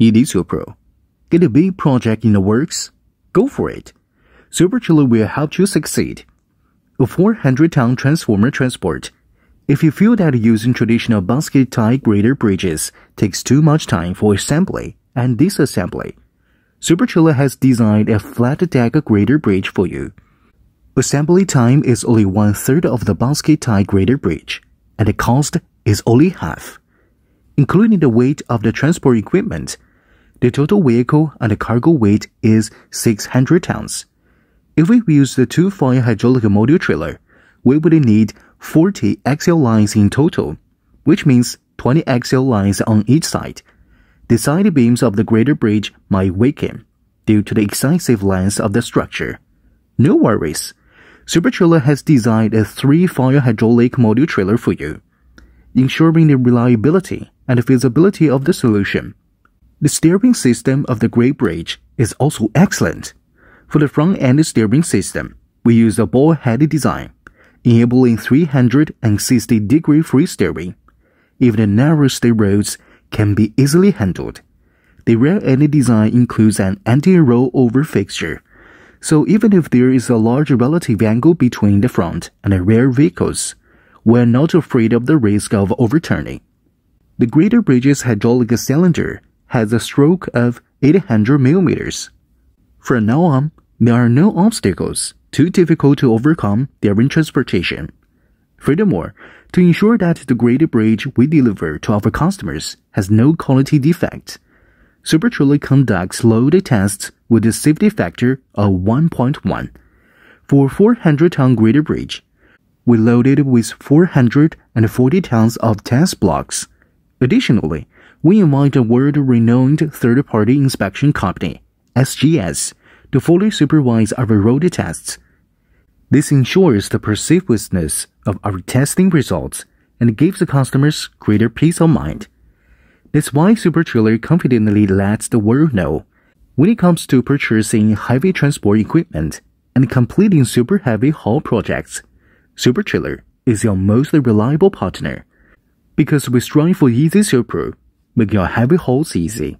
Easy Supro. Get a big project in the works? Go for it. Supro Trailer will help you succeed. A 400 ton transformer transport. If you feel that using traditional basket type girder bridges takes too much time for assembly and disassembly, Supro Trailer has designed a flat deck girder bridge for you. Assembly time is only one third of the basket type girder bridge, and the cost is only half. Including the weight of the transport equipment, the total vehicle and the cargo weight is 600 tons. If we use the two-file hydraulic module trailer, we would need 40 axle lines in total, which means 20 axle lines on each side. The side beams of the girder bridge might weaken due to the excessive length of the structure. No worries. Supro Trailer has designed a three-file hydraulic module trailer for you, ensuring the reliability and feasibility of the solution. The steering system of the girder bridge is also excellent. For the front-end steering system, we use a ball-head design, enabling 360-degree free steering. Even the narrowest roads can be easily handled. The rear-end design includes an anti-rollover fixture, so even if there is a large relative angle between the front and the rear vehicles, we're not afraid of the risk of overturning. The girder bridge's hydraulic cylinder has a stroke of 800 millimeters. From now on, there are no obstacles too difficult to overcome during transportation. Furthermore, to ensure that the girder bridge we deliver to our customers has no quality defects, Supro Trailer conducts load tests with a safety factor of 1.1. For 400-ton girder bridge, we loaded with 440 tons of test blocks. Additionally, we invite a world-renowned third-party inspection company, SGS, to fully supervise our road tests. This ensures the persistency of our testing results and gives the customers greater peace of mind. That's why Supro Trailer confidently lets the world know when it comes to purchasing heavy transport equipment and completing super heavy haul projects. Supro Trailer is your most reliable partner because we strive for easy Supro making your heavy holes easy.